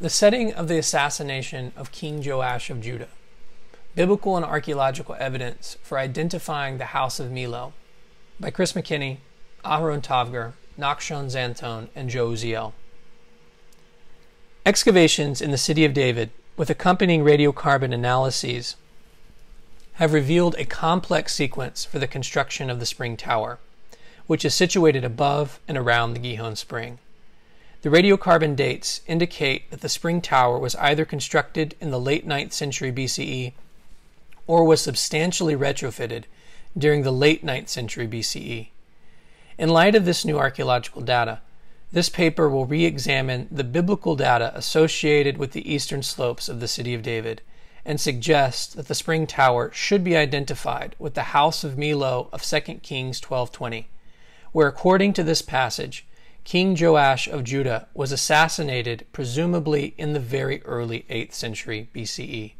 The setting of the assassination of King Joash of Judah. Biblical and archaeological evidence for identifying the house of Millo by Chris McKinny, Aharon Tavger, Nahshon Szanton, and Joe Uziel. Excavations in the city of David, with accompanying radiocarbon analyses, have revealed a complex sequence for the construction of the spring tower, which is situated above and around the Gihon spring. The radiocarbon dates indicate that the spring tower was either constructed in the late 9th century BCE or was substantially retrofitted during the late 9th century BCE. In light of this new archaeological data, this paper will re examine the biblical data associated with the eastern slopes of the city of David and suggest that the spring tower should be identified with the house of Milo of 2 Kings 12:20, where according to this passage, King Joash of Judah was assassinated presumably in the very early 8th century BCE.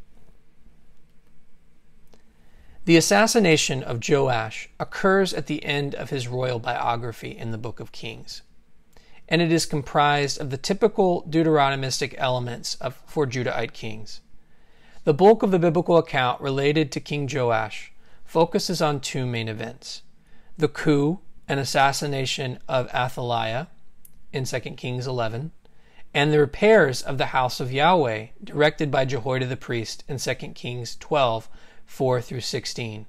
The assassination of Joash occurs at the end of his royal biography in the Book of Kings, and it is comprised of the typical Deuteronomistic elements of, for Judahite kings. The bulk of the biblical account related to King Joash focuses on two main events the coup and assassination of Athaliah, in 2 Kings 11, and the repairs of the house of Yahweh, directed by Jehoiada the priest in 2 Kings 12 4 through 16.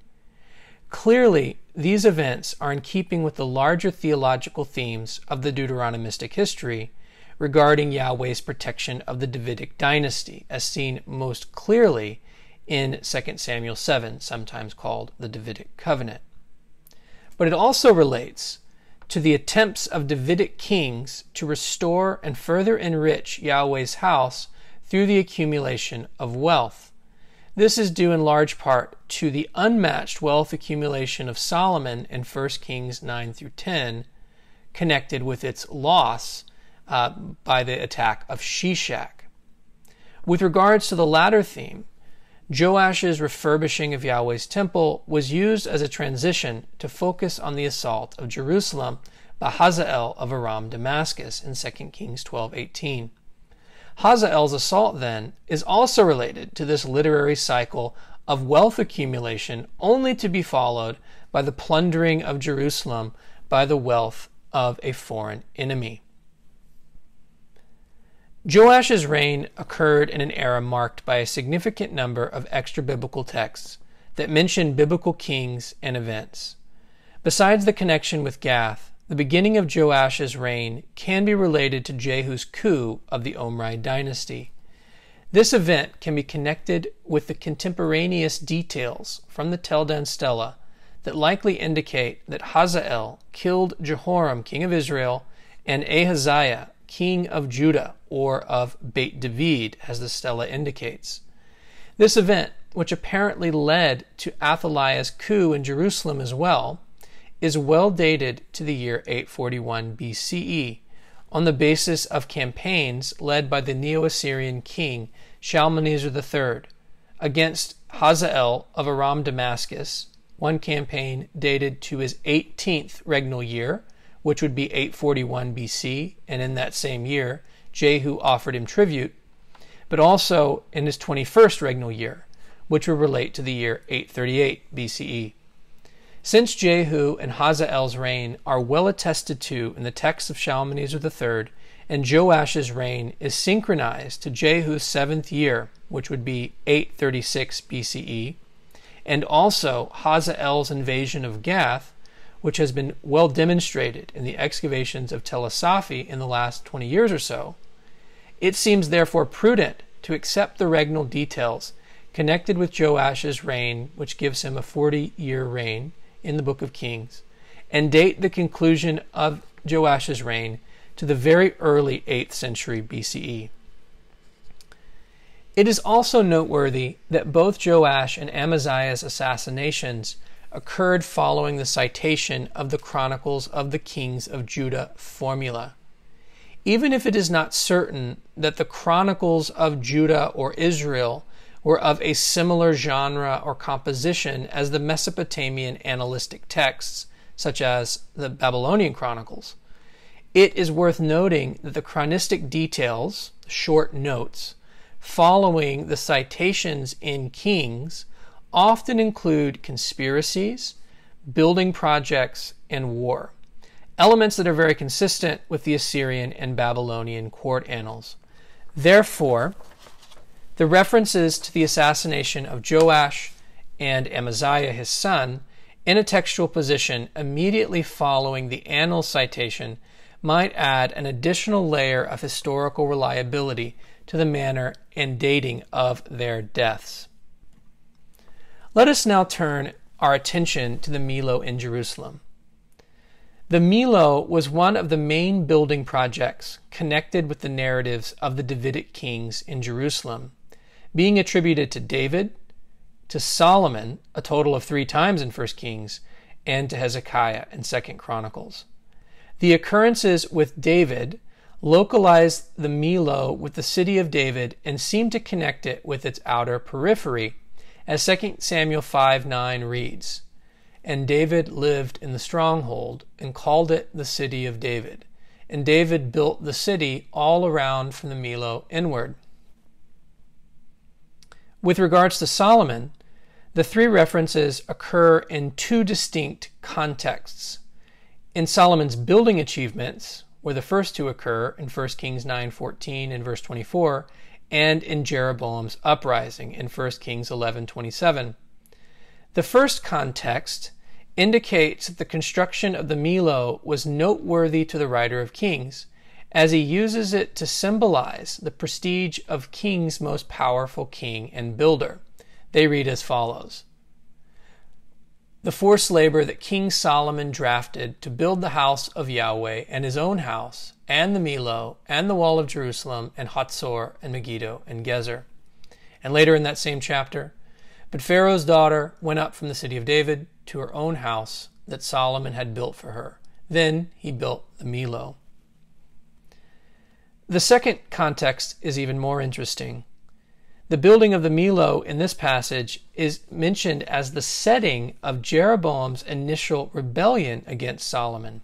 Clearly, these events are in keeping with the larger theological themes of the Deuteronomistic history regarding Yahweh's protection of the Davidic dynasty, as seen most clearly in 2 Samuel 7, sometimes called the Davidic covenant. But it also relates to the attempts of Davidic kings to restore and further enrich Yahweh's house through the accumulation of wealth. This is due in large part to the unmatched wealth accumulation of Solomon in 1 Kings 9 through 10, connected with its loss uh, by the attack of Shishak. With regards to the latter theme, Joash's refurbishing of Yahweh's temple was used as a transition to focus on the assault of Jerusalem by Hazael of Aram Damascus in 2 Kings 12:18. Hazael's assault then is also related to this literary cycle of wealth accumulation only to be followed by the plundering of Jerusalem by the wealth of a foreign enemy. Joash's reign occurred in an era marked by a significant number of extra biblical texts that mention biblical kings and events. Besides the connection with Gath, the beginning of Joash's reign can be related to Jehu's coup of the Omride dynasty. This event can be connected with the contemporaneous details from the Tel Dan Stela that likely indicate that Hazael killed Jehoram, king of Israel, and Ahaziah, king of Judah, or of Beit David, as the stela indicates. This event, which apparently led to Athaliah's coup in Jerusalem as well, is well dated to the year 841 BCE on the basis of campaigns led by the Neo Assyrian king Shalmaneser III against Hazael of Aram Damascus, one campaign dated to his 18th regnal year, which would be 841 BC, and in that same year, Jehu offered him tribute, but also in his 21st regnal year, which would relate to the year 838 BCE. Since Jehu and Hazael's reign are well attested to in the texts of Shalmaneser III, and Joash's reign is synchronized to Jehu's seventh year, which would be 836 BCE, and also Hazael's invasion of Gath, which has been well demonstrated in the excavations of Tel es-Safi in the last 20 years or so, it seems therefore prudent to accept the regnal details connected with Joash's reign, which gives him a 40 year reign in the book of Kings, and date the conclusion of Joash's reign to the very early 8th century BCE. It is also noteworthy that both Joash and Amaziah's assassinations occurred following the citation of the Chronicles of the Kings of Judah formula. Even if it is not certain that the Chronicles of Judah or Israel were of a similar genre or composition as the Mesopotamian annalistic texts, such as the Babylonian Chronicles, It is worth noting that the chronistic details, short notes, following the citations in Kings often include conspiracies, building projects, and war, elements that are very consistent with the Assyrian and Babylonian court annals. Therefore, the references to the assassination of Joash and Amaziah, his son, in a textual position immediately following the annal citation might add an additional layer of historical reliability to the manner and dating of their deaths. Let us now turn our attention to the Millo in Jerusalem. The Millo was one of the main building projects connected with the narratives of the Davidic kings in Jerusalem, being attributed to David, to Solomon, a total of three times in 1 Kings, and to Hezekiah in 2 Chronicles. The occurrences with David localize the Millo with the city of David and seem to connect it with its outer periphery, as 2 Samuel 5 9 reads. And David lived in the stronghold and called it the city of David. And David built the city all around from the Millo inward. With regards to Solomon, the three references occur in two distinct contexts. In Solomon's building achievements, where the first two occur in 1 Kings 9:14 and verse 24, and in Jeroboam's uprising in 1 Kings 11:27. The first context indicates that the construction of the Millo was noteworthy to the writer of Kings, as he uses it to symbolize the prestige of King's most powerful king and builder. They read as follows The forced labor that King Solomon drafted to build the house of Yahweh and his own house, and the Millo, and the wall of Jerusalem, and Hatzor, and Megiddo, and Gezer. And later in that same chapter, but Pharaoh's daughter went up from the city of David to her own house that Solomon had built for her. Then he built the Millo. The second context is even more interesting. The building of the Millo in this passage is mentioned as the setting of Jeroboam's initial rebellion against Solomon.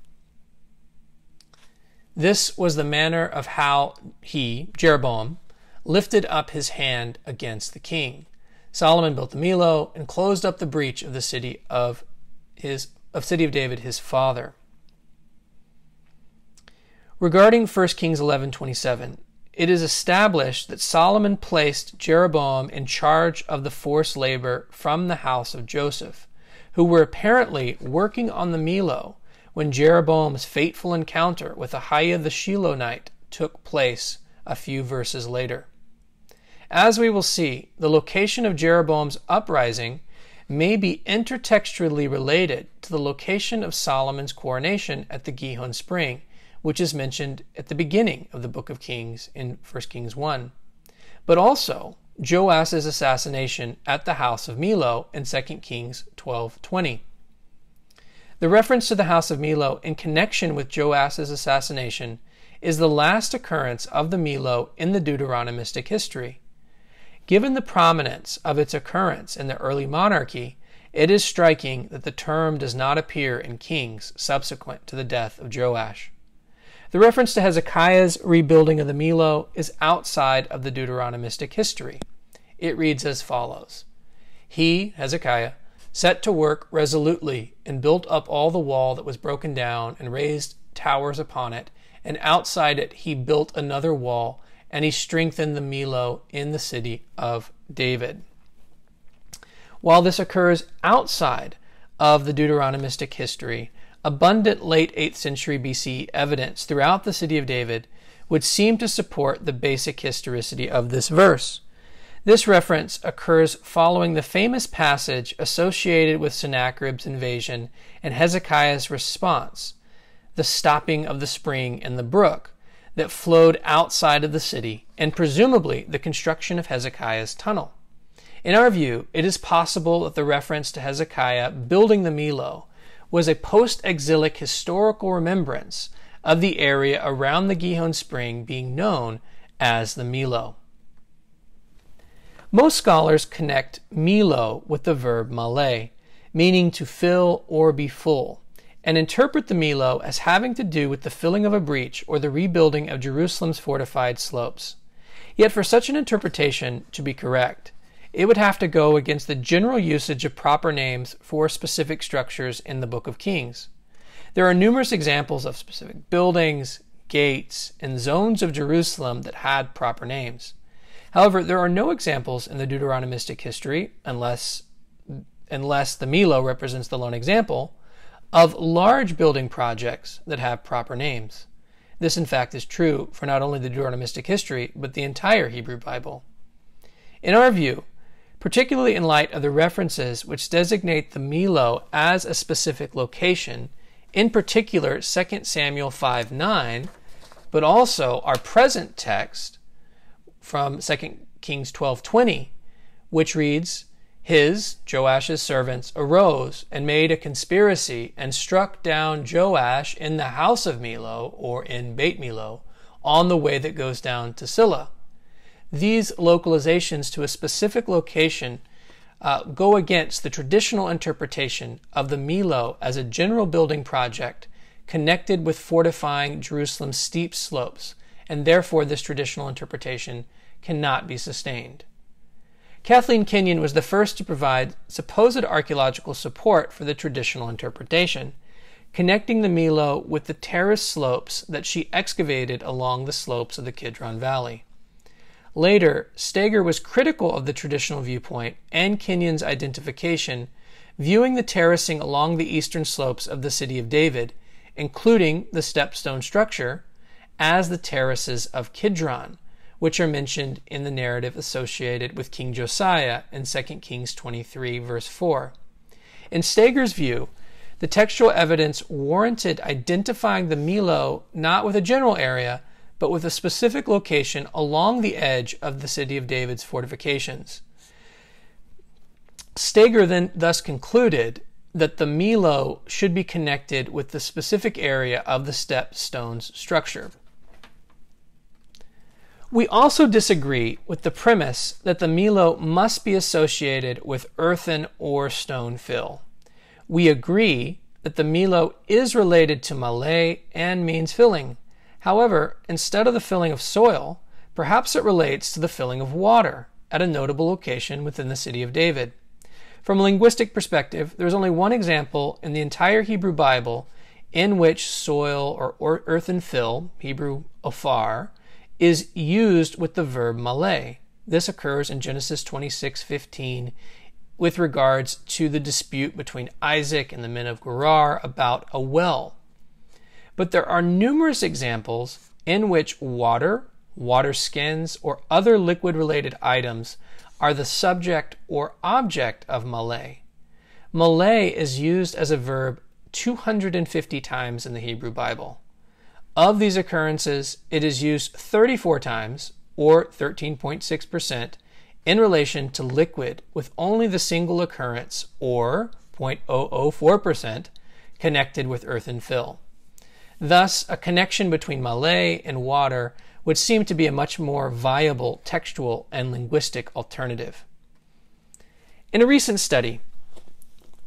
This was the manner of how he, Jeroboam, lifted up his hand against the king. Solomon built the Millo and closed up the breach of the city of his of city of David his father. Regarding 1 Kings 11:27, it is established that Solomon placed Jeroboam in charge of the forced labor from the house of Joseph, who were apparently working on the Millo when Jeroboam's fateful encounter with Ahiah the Shilonite took place a few verses later. As we will see, the location of Jeroboam's uprising may be intertextually related to the location of Solomon's coronation at the Gihon Spring which is mentioned at the beginning of the book of Kings in 1 Kings 1, but also Joash's assassination at the house of Millo in 2 Kings 12:20. The reference to the house of Millo in connection with Joash's assassination is the last occurrence of the Millo in the Deuteronomistic history. Given the prominence of its occurrence in the early monarchy, it is striking that the term does not appear in Kings subsequent to the death of Joash. The reference to Hezekiah's rebuilding of the Millo is outside of the Deuteronomistic history. It reads as follows He, Hezekiah, set to work resolutely and built up all the wall that was broken down and raised towers upon it, and outside it he built another wall, and he strengthened the Millo in the city of David. While this occurs outside of the Deuteronomistic history, abundant late 8th century BC evidence throughout the city of David would seem to support the basic historicity of this verse. This reference occurs following the famous passage associated with Sennacherib's invasion and Hezekiah's response, the stopping of the spring and the brook that flowed outside of the city, and presumably the construction of Hezekiah's tunnel. In our view, it is possible that the reference to Hezekiah building the Millo was a post exilic historical remembrance of the area around the Gihon Spring being known as the Millo. Most scholars connect millo with the verb malay, meaning to fill or be full, and interpret the millo as having to do with the filling of a breach or the rebuilding of Jerusalem's fortified slopes. Yet, for such an interpretation to be correct, it would have to go against the general usage of proper names for specific structures in the Book of Kings. There are numerous examples of specific buildings, gates, and zones of Jerusalem that had proper names. However, there are no examples in the Deuteronomistic history, unless, unless the Millo represents the lone example, of large building projects that have proper names. This, in fact, is true for not only the Deuteronomistic history, but the entire Hebrew Bible. In our view, particularly in light of the references which designate the Millo as a specific location, in particular 2 Samuel 5 9, but also our present text from 2 Kings 12:20, which reads, "His Joash's servants arose and made a conspiracy and struck down Joash in the house of Millo or in Beit Millo on the way that goes down to Silla." These localizations to a specific location uh, go against the traditional interpretation of the Millo as a general building project connected with fortifying Jerusalem's steep slopes, and therefore this traditional interpretation cannot be sustained. Kathleen Kenyon was the first to provide supposed archaeological support for the traditional interpretation, connecting the Millo with the terrace slopes that she excavated along the slopes of the Kidron Valley. Later, Steiner was critical of the traditional viewpoint and Kenyon's identification, viewing the terracing along the eastern slopes of the city of David, including the stepstone structure, as the terraces of Kidron, which are mentioned in the narrative associated with King Josiah in 2 Kings 23, verse 4. In Steiner's view, the textual evidence warranted identifying the Millo not with a general area, but with a specific location along the edge of the city of David's fortifications. Steger then thus concluded that the Millo should be connected with the specific area of the stepstone's structure. We also disagree with the premise that the Millo must be associated with earthen or stone fill. We agree that the Millo is related to Malay and means filling. However, instead of the filling of soil, perhaps it relates to the filling of water at a notable location within the city of David. From a linguistic perspective, there is only one example in the entire Hebrew Bible in which soil or earthen fill, Hebrew ophar, is used with the verb malay. This occurs in Genesis 26:15 with regards to the dispute between Isaac and the men of Gerar about a well. But there are numerous examples in which water, water skins, or other liquid related items are the subject or object of malay. Malay is used as a verb 250 times in the Hebrew Bible. Of these occurrences, it is used 34 times, or 13.6%, in relation to liquid with only the single occurrence, or 0.004%, connected with earthen fill. Thus, a connection between Malay and water would seem to be a much more viable textual and linguistic alternative. In a recent study,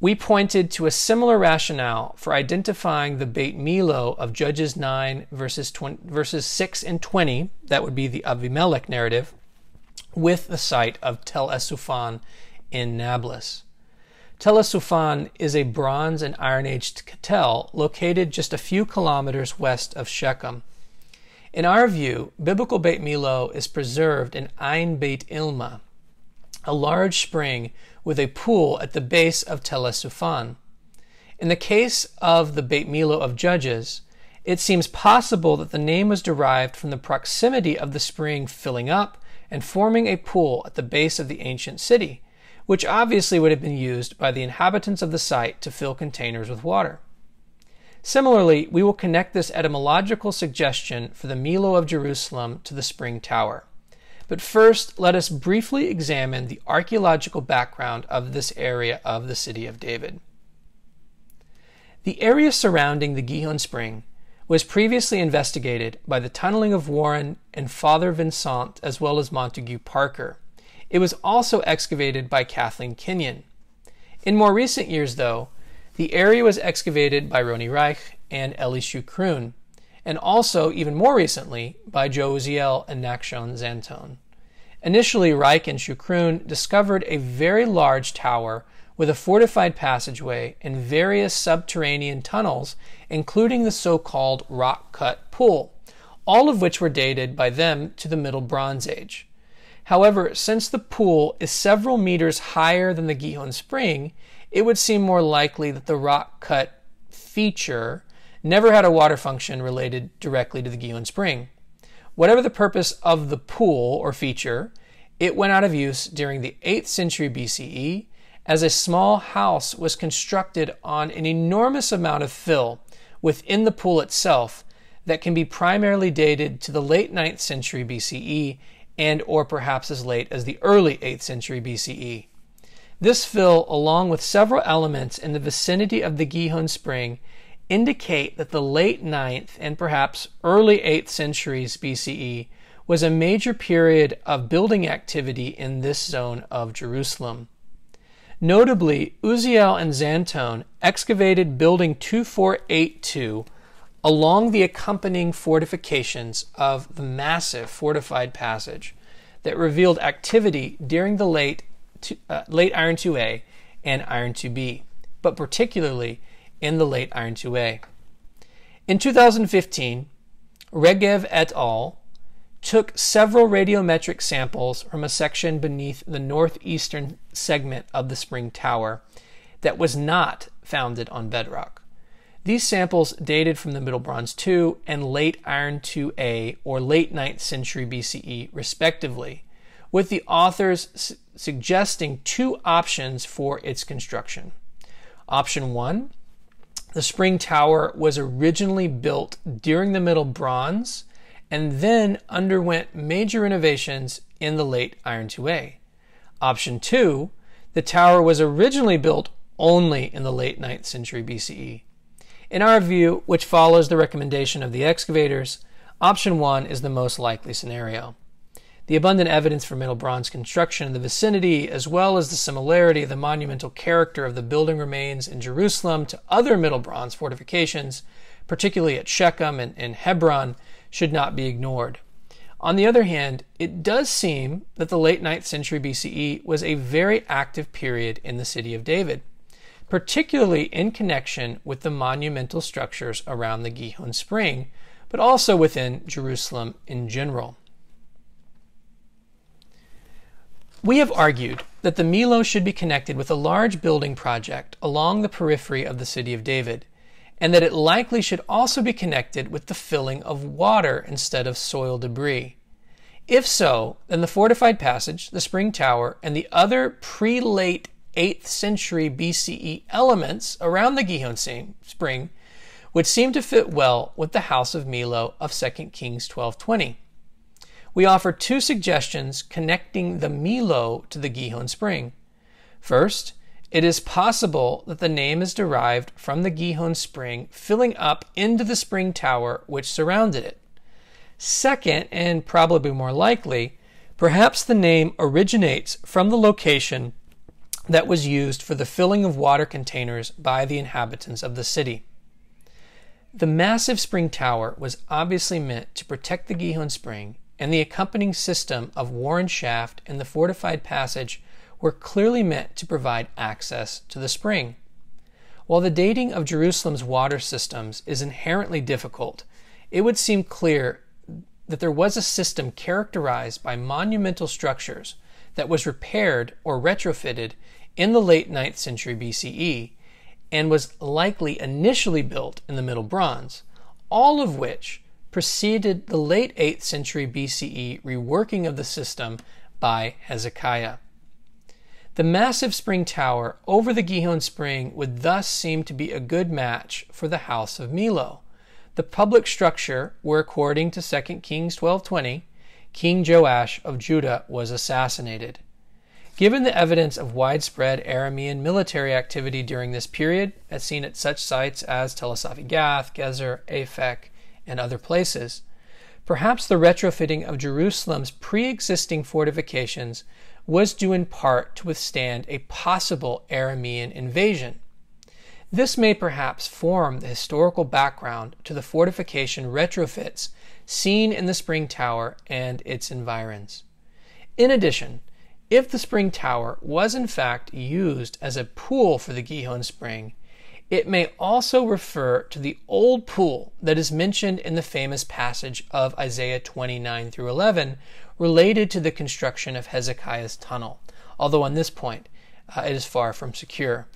we pointed to a similar rationale for identifying the Beit Millo of Judges 9 verses, 20, verses 6 and 20, that would be the Avimelech narrative, with the site of Tel Esufan in Nablus. Tel Esufan is a Bronze and Iron Age catel located just a few kilometers west of Shechem. In our view, biblical Beit Millo is preserved in Ein Beit Ilma, a large spring with a pool at the base of Tel Esufan. In the case of the Beit Millo of Judges, it seems possible that the name was derived from the proximity of the spring filling up and forming a pool at the base of the ancient city, which obviously would have been used by the inhabitants of the site to fill containers with water. Similarly, we will connect this etymological suggestion for the Millo of Jerusalem to the spring tower. But first, let us briefly examine the archaeological background of this area of the city of David. The area surrounding the Gihon Spring was previously investigated by the tunneling of Warren and Father Vincent as well as Montague Parker. It was also excavated by Kathleen Kenyon. In more recent years, though, The area was excavated by Ronny Reich and Eli Shukron, and also, even more recently, by Joe Uziel and Nahshon Szanton. Initially, Reich and Shukron discovered a very large tower with a fortified passageway and various subterranean tunnels, including the so called rock cut pool, all of which were dated by them to the Middle Bronze Age. However, since the pool is several meters higher than the Gihon Spring, it would seem more likely that the rock cut feature never had a water function related directly to the Gihon Spring. Whatever the purpose of the pool or feature, it went out of use during the 8th century BCE as a small house was constructed on an enormous amount of fill within the pool itself that can be primarily dated to the late 9th century BCE and or perhaps as late as the early 8th century BCE. This fill, along with several elements in the vicinity of the Gihon Spring, indicate that the late 9th and perhaps early 8th centuries BCE was a major period of building activity in this zone of Jerusalem. Notably, Uziel and Szanton excavated building 2482 along the accompanying fortifications of the massive fortified passage that revealed activity during the late, uh, late Iron 2A and Iron 2B, but particularly in the late Iron 2A. In 2015, Regev et al. took several radiometric samples from a section beneath the northeastern segment of the spring tower that was not founded on bedrock. These samples dated from the Middle Bronze II and Late Iron IIA or late 9th century BCE, respectively, with the authors su- suggesting two options for its construction. Option 1 the spring tower was originally built during the Middle Bronze and then underwent major renovations in the late Iron 2A. Option 2 the tower was originally built only in the late 9th century BCE. In our view, which follows the recommendation of the excavators, option 1 is the most likely scenario. The abundant evidence for Middle Bronze construction in the vicinity, as well as the similarity of the monumental character of the building remains in Jerusalem to other Middle Bronze fortifications, particularly at Shechem and, and Hebron, should not be ignored. On the other hand, it does seem that the late 9th century BCE was a very active period in the city of David, particularly in connection with the monumental structures around the Gihon Spring, but also within Jerusalem in general. We have argued that the Millo should be connected with a large building project along the periphery of the city of David, and that it likely should also be connected with the filling of water instead of soil debris. If so, then the fortified passage, the spring tower, and the other pre late 8th century BCE elements around the Gihon spring would seem to fit well with the house of Millo of 2 Kings 12:20 we offer two suggestions connecting the Millo to the Gihon Spring. First, it is possible that the name is derived from the Gihon Spring filling up into the spring tower which surrounded it. Second, and probably more likely, perhaps the name originates from the location that was used for the filling of water containers by the inhabitants of the city. The massive spring tower was obviously meant to protect the Gihon Spring and the accompanying system of Warren shaft and the fortified passage were clearly meant to provide access to the spring. While the dating of Jerusalem's water systems is inherently difficult, it would seem clear that there was a system characterized by monumental structures that was repaired or retrofitted in the late 9th century BCE and was likely initially built in the Middle Bronze, all of which preceded the late 8th century BCE reworking of the system by Hezekiah. The massive spring tower over the Gihon Spring would thus seem to be a good match for the house of Millo, the public structure where, according to 2 Kings 12:20, King Joash of Judah was assassinated. Given the evidence of widespread Aramean military activity during this period, as seen at such sites as Tel Gath, Gezer, Aphek, and other places. Perhaps the retrofitting of Jerusalem's pre existing fortifications was due in part to withstand a possible Aramean invasion. This may perhaps form the historical background to the fortification retrofits seen in the spring tower and its environs. In addition, if the spring tower was in fact used as a pool for the Gihon spring, it may also refer to the old pool that is mentioned in the famous passage of Isaiah 29 through 11 related to the construction of Hezekiah's tunnel, although on this point uh, it is far from secure.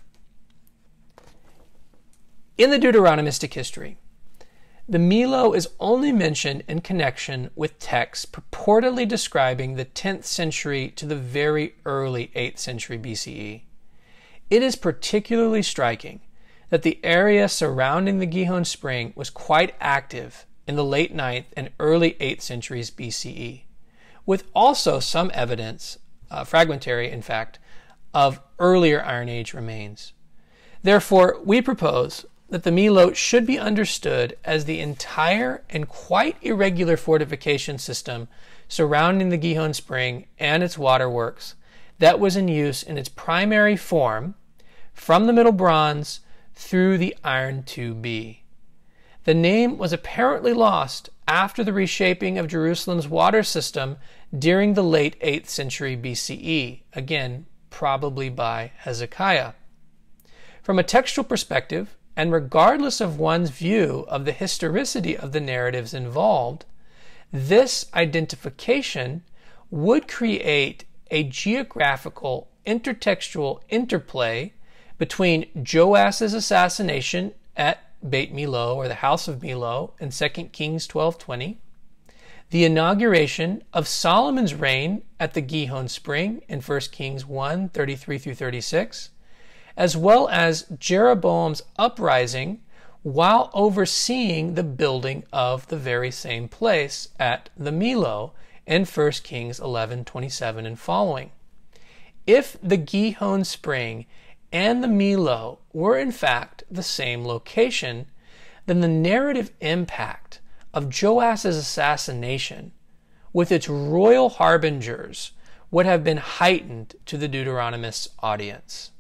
In the Deuteronomistic history, the Millo is only mentioned in connection with texts purportedly describing the 10th century to the very early 8th century BCE. It is particularly striking that the area surrounding the Gihon Spring was quite active in the late 9th and early 8th centuries BCE, with also some evidence, uh, fragmentary in fact, of earlier Iron Age remains. Therefore, we propose that the Millo should be understood as the entire and quite irregular fortification system surrounding the Gihon Spring and its waterworks that was in use in its primary form from the Middle Bronze through the Iron 2B. The name was apparently lost after the reshaping of Jerusalem's water system during the late 8th century BCE, again, probably by Hezekiah. From a textual perspective, and regardless of one's view of the historicity of the narratives involved, this identification would create a geographical intertextual interplay between Joash's assassination at Beit Millo or the house of Millo in 2 Kings 12:20, the inauguration of Solomon's reign at the Gihon spring in 1 Kings 1:33 through 36, as well as Jeroboam's uprising while overseeing the building of the very same place at the Millo in 1 Kings 11:27 and following. If the Gihon spring and the Millo were in fact the same location, then the narrative impact of Joash's assassination with its royal harbingers would have been heightened to the Deuteronomist's audience.